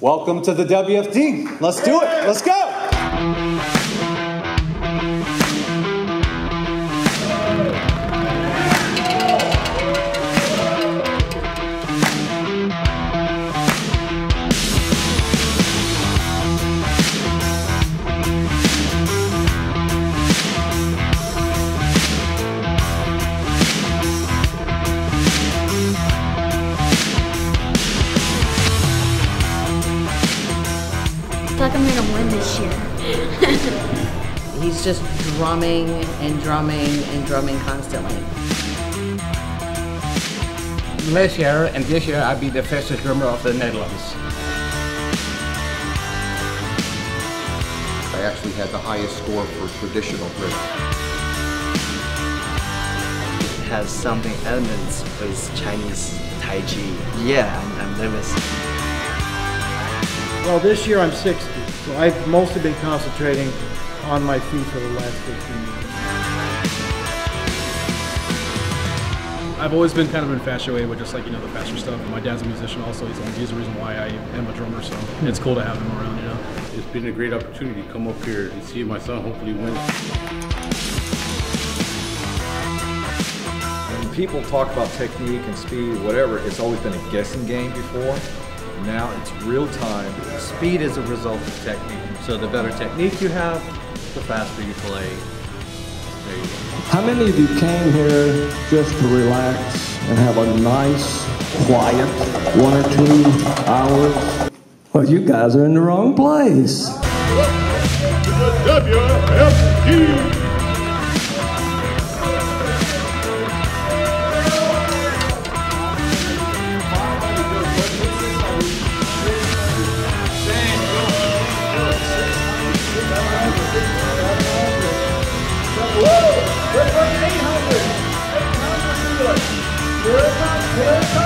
welcome to the WFD. Let's do it. Let's go. Like I'm gonna win this year. He's just drumming and drumming and drumming constantly. Last year and this year I'll be the fastest drummer of the Netherlands. I actually had the highest score for traditional rhythm. has something elements with Chinese Tai Chi. Yeah, I'm, I'm nervous. Well, this year I'm 60, so I've mostly been concentrating on my feet for the last 15 years. I've always been kind of infatuated with just like you know the faster stuff. My dad's a musician also. He's, he's the reason why I am a drummer. So it's cool to have him around. You know. It's been a great opportunity to come up here and see my son hopefully win. When people talk about technique and speed, whatever, it's always been a guessing game before. Now it's real time. Speed is a result of technique. So the better technique you have, the faster you play. There you go. How many of you came here just to relax and have a nice, quiet one or two hours? Well, you guys are in the wrong place. WFD! First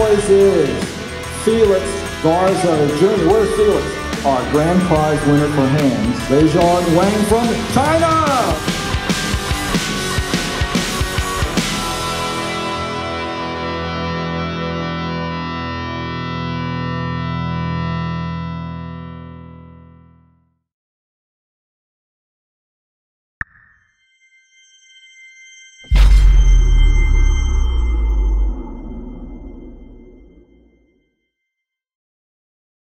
place is Felix Garza Jr. Where's Felix? Our grand prize winner for hands. Dejan Wang from China.